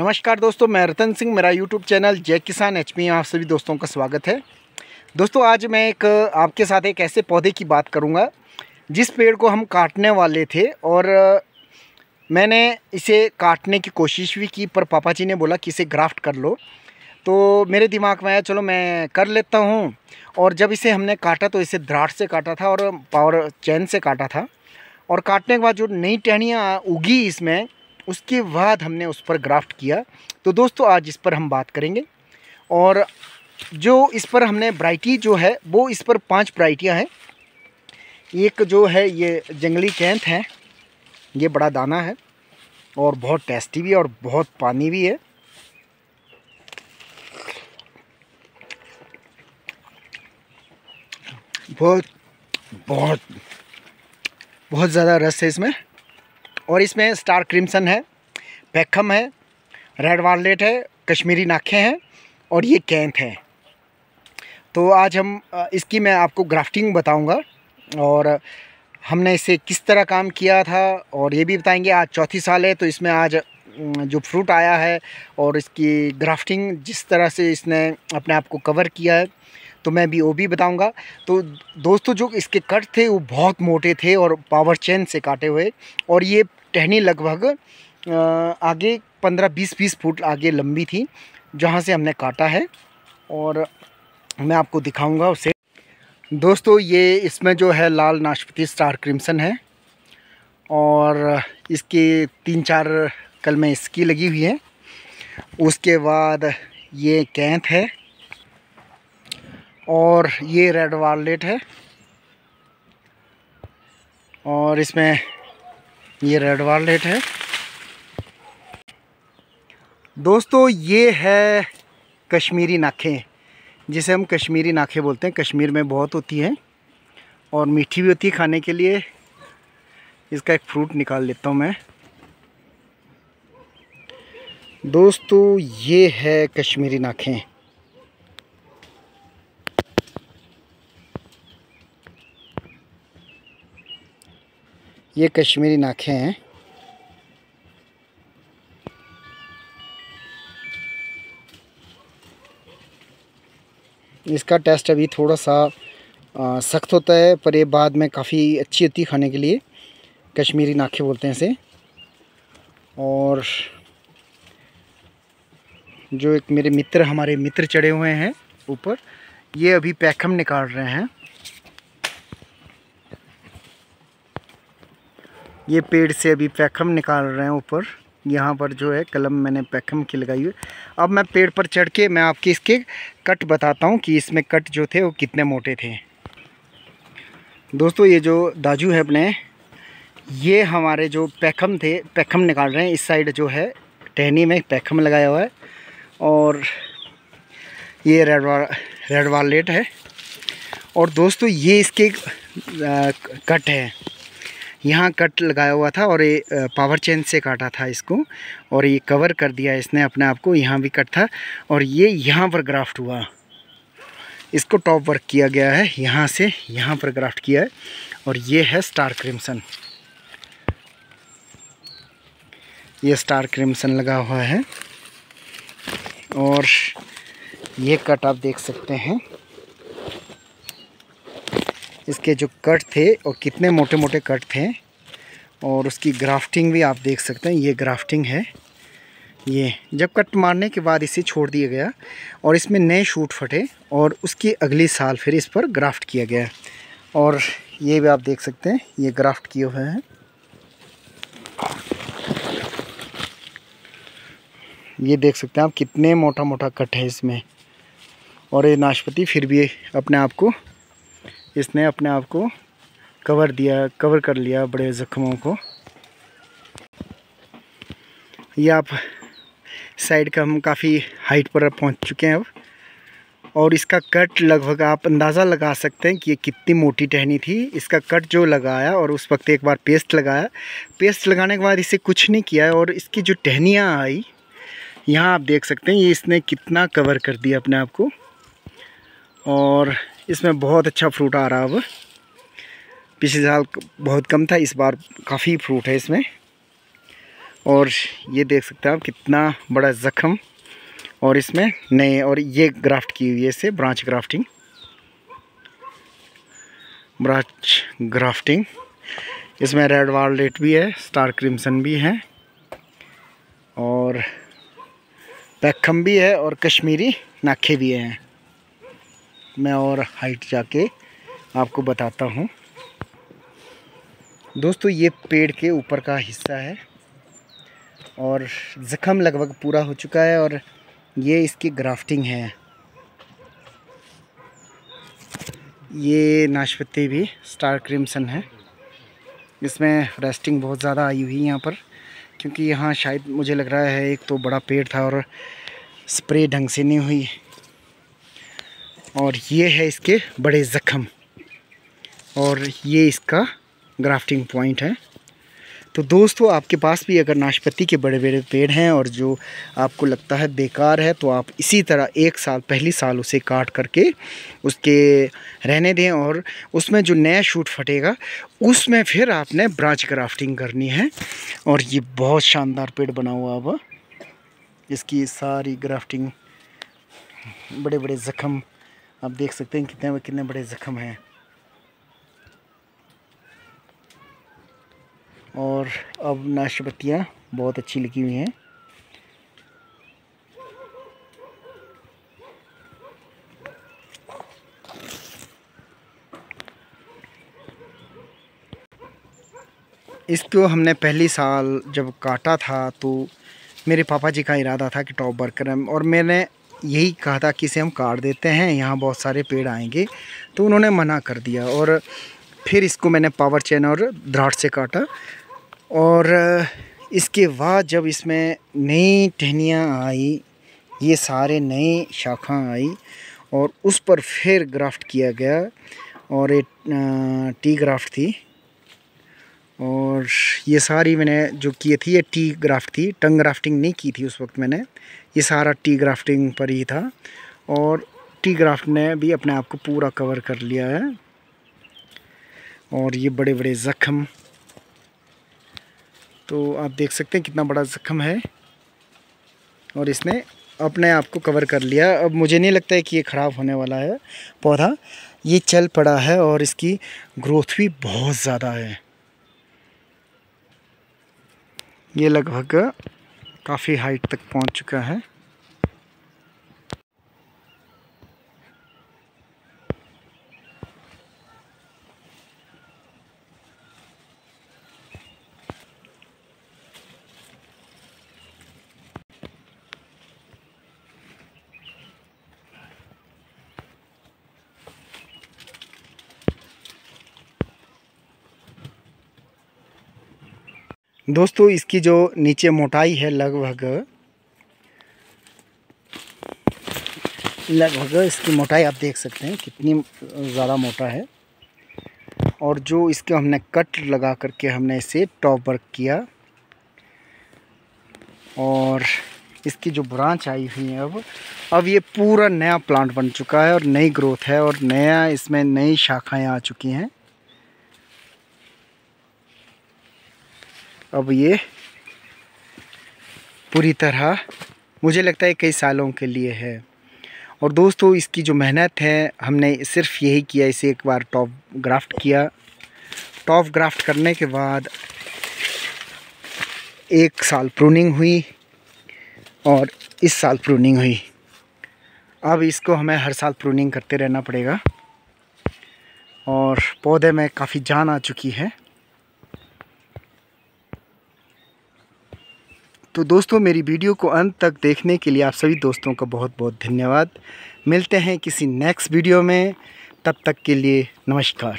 नमस्कार दोस्तों, मैं रतन सिंह, मेरा यूट्यूब चैनल जय किसान एच पी आप सभी दोस्तों का स्वागत है। दोस्तों, आज मैं एक, आपके साथ एक ऐसे पौधे की बात करूँगा, जिस पेड़ को हम काटने वाले थे और, मैंने इसे काटने की कोशिश भी की, पर पापा जी ने बोला कि इसे ग्राफ्ट कर लो। तो मेरे दिमाग में आया, चलो मैं कर लेता हूँ। और जब इसे हमने काटा तो इसे द्राट से काटा था और पावर चैन से काटा था। और काटने के बाद जो नई टहनियाँ उगी इसमें उसके बाद हमने उस पर ग्राफ्ट किया। तो दोस्तों, आज इस पर हम बात करेंगे। और जो इस पर हमने ब्राइटी जो है, वो इस पर पाँच ब्राइटियाँ हैं। एक जो है, ये जंगली कैंथ है। ये बड़ा दाना है और बहुत टेस्टी भी है और बहुत पानी भी है। बहुत बहुत बहुत ज़्यादा रस है इसमें। और इसमें स्टार क्रिम्सन है, पैखम है, रेड वार्लेट है, कश्मीरी नाखे हैं और ये कैंथ है। तो आज हम इसकी मैं आपको ग्राफ्टिंग बताऊँगा और हमने इसे किस तरह काम किया था और ये भी बताएँगे। आज चौथी साल है तो इसमें आज जो फ्रूट आया है और इसकी ग्राफ्टिंग जिस तरह से इसने अपने आप को कवर किया है तो मैं भी वो भी बताऊँगा। तो दोस्तों जो इसके कट थे, वो बहुत मोटे थे और पावर चेन से काटे हुए और ये टहनी लगभग आगे पंद्रह बीस बीस फुट आगे लंबी थी, जहाँ से हमने काटा है। और मैं आपको दिखाऊँगा उसे। दोस्तों, ये इसमें जो है लाल नाशपति स्टार क्रिम्सन है। और इसके तीन चार कल में इसकी लगी हुई है। उसके बाद ये कैंथ है। और ये रेड वार्लेट है। और इसमें ये रेड वार्लेट है। दोस्तों, ये है कश्मीरी नाखें जिसे हम कश्मीरी नाखें बोलते हैं। कश्मीर में बहुत होती हैं और मीठी भी होती है खाने के लिए। इसका एक फ्रूट निकाल लेता हूँ मैं। दोस्तों, ये है कश्मीरी नाखें ये कश्मीरी नाखे हैं। इसका टेस्ट अभी थोड़ा सा सख्त होता है, पर ये बाद में काफ़ी अच्छी होती है खाने के लिए। कश्मीरी नाखे बोलते हैं इसे। और जो एक मेरे मित्र, हमारे मित्र चढ़े हुए हैं ऊपर, ये अभी पैखम निकाल रहे हैं। ये पेड़ से अभी पैखम निकाल रहे हैं ऊपर। यहाँ पर जो है कलम मैंने पैखम की लगाई हुई। अब मैं पेड़ पर चढ़ के मैं आपके इसके कट बताता हूँ कि इसमें कट जो थे वो कितने मोटे थे। दोस्तों, ये जो दाजू है अपने, ये हमारे जो पैखम थे, पैखम निकाल रहे हैं। इस साइड जो है टहनी में पैखम लगाया हुआ है और ये रेड वा, रेड वालेट है। और दोस्तों, ये इसके कट है। यहाँ कट लगाया हुआ था और ये पावर चेन से काटा था इसको और ये कवर कर दिया इसने अपने आप को, यहाँ भी कट था और ये यहाँ पर ग्राफ्ट हुआ। इसको टॉप वर्क किया गया है, यहाँ से यहाँ पर ग्राफ्ट किया है और ये है स्टार क्रिम्सन ये स्टार क्रिम्सन लगा हुआ है और ये कट आप देख सकते हैं। इसके जो कट थे और कितने मोटे मोटे कट थे और उसकी ग्राफ्टिंग भी आप देख सकते हैं, ये ग्राफ्टिंग है। ये जब कट मारने के बाद इसे छोड़ दिया गया और इसमें नए शूट फटे और उसकी अगली साल फिर इस पर ग्राफ्ट किया गया। और ये भी आप देख सकते हैं, ये ग्राफ्ट किए हुए हैं। ये देख सकते हैं आप कितने मोटा मोटा कट है इसमें। और ये नाशपति फिर भी अपने आप को इसने अपने आप को कवर दिया, कवर कर लिया बड़े ज़ख्मों को। ये आप साइड का हम काफ़ी हाइट पर पहुँच चुके हैं अब। और इसका कट लगभग आप अंदाज़ा लगा सकते हैं कि ये कितनी मोटी टहनी थी। इसका कट जो लगाया और उस वक्त एक बार पेस्ट लगाया। पेस्ट लगाने के बाद इसे कुछ नहीं किया और इसकी जो टहनियाँ आई, यहाँ आप देख सकते हैं, ये इसने कितना कवर कर दिया अपने आप को। और इसमें बहुत अच्छा फ्रूट आ रहा अब। पिछले साल बहुत कम था, इस बार काफ़ी फ्रूट है इसमें। और ये देख सकते हैं आप कितना बड़ा ज़ख्म। और इसमें नए, और ये ग्राफ्ट की हुई है इसे ब्रांच ग्राफ्टिंग ब्रांच ग्राफ्टिंग इसमें रेड वाललेट भी है स्टार क्रिम्सन भी है। और पैखम भी है, और कश्मीरी नाखे भी हैं। मैं और हाइट जाके आपको बताता हूँ। दोस्तों, ये पेड़ के ऊपर का हिस्सा है और ज़ख़म लगभग पूरा हो चुका है और ये इसकी ग्राफ्टिंग है। ये नाशपत्ती भी स्टार क्रिम्सन है। इसमें रेस्टिंग बहुत ज़्यादा आई हुई है यहाँ पर, क्योंकि यहाँ शायद मुझे लग रहा है एक तो बड़ा पेड़ था और स्प्रे ढंग से नहीं हुई। और ये है इसके बड़े ज़ख़म। और ये इसका ग्राफ्टिंग पॉइंट है। तो दोस्तों, आपके पास भी अगर नाशपति के बड़े बड़े पेड़ हैं और जो आपको लगता है बेकार है तो आप इसी तरह एक साल, पहली साल उसे काट करके उसके रहने दें और उसमें जो नया शूट फटेगा, उसमें फिर आपने ब्रांच ग्राफ्टिंग करनी है। और ये बहुत शानदार पेड़ बना हुआ अब। इसकी सारी ग्राफ्टिंग, बड़े बड़े ज़ख़म आप देख सकते हैं कितने कितने बड़े ज़ख्म हैं। और अब नाशपतियाँ बहुत अच्छी लगी हुई हैं। इसको हमने पहली साल जब काटा था तो मेरे पापा जी का इरादा था कि टॉप वर्क करें और मैंने यही कहा था कि इसे हम काट देते हैं, यहाँ बहुत सारे पेड़ आएँगे। तो उन्होंने मना कर दिया और फिर इसको मैंने पावर चैन और द्राट से काटा। और इसके बाद जब इसमें नई टहनियाँ आई, ये सारे नए शाखा आई और उस पर फिर ग्राफ्ट किया गया और एक टी ग्राफ्ट थी। और ये सारी मैंने जो की थी, ये टी ग्राफ्ट थी, टंग ग्राफ्टिंग नहीं की थी उस वक्त मैंने। ये सारा टी ग्राफ्टिंग पर ही था और टी ग्राफ्ट ने भी अपने आप को पूरा कवर कर लिया है। और ये बड़े बड़े ज़ख़म। तो आप देख सकते हैं कितना बड़ा ज़ख़म है। और इसने अपने आप को कवर कर लिया। अब मुझे नहीं लगता है कि ये ख़राब होने वाला है पौधा। ये चल पड़ा है और इसकी ग्रोथ भी बहुत ज़्यादा है। ये लगभग काफ़ी हाइट तक पहुँच चुका है। दोस्तों, इसकी जो नीचे मोटाई है लगभग लगभग इसकी मोटाई आप देख सकते हैं कितनी ज़्यादा मोटा है। और जो इसके हमने कट लगा करके हमने इसे टॉप वर्क किया। और इसकी जो ब्रांच आई हुई है अब अब ये पूरा नया प्लांट बन चुका है और नई ग्रोथ है और नया इसमें नई शाखाएँ आ चुकी हैं। अब ये पूरी तरह मुझे लगता है कई सालों के लिए है। और दोस्तों, इसकी जो मेहनत है, हमने सिर्फ़ यही किया, इसे एक बार टॉप ग्राफ्ट किया। टॉप ग्राफ्ट करने के बाद एक साल प्रूनिंग हुई और इस साल प्रूनिंग हुई। अब इसको हमें हर साल प्रूनिंग करते रहना पड़ेगा। और पौधे में काफ़ी जान आ चुकी है। तो दोस्तों, मेरी वीडियो को अंत तक देखने के लिए आप सभी दोस्तों का बहुत बहुत धन्यवाद। मिलते हैं किसी नेक्स्ट वीडियो में। तब तक के लिए नमस्कार।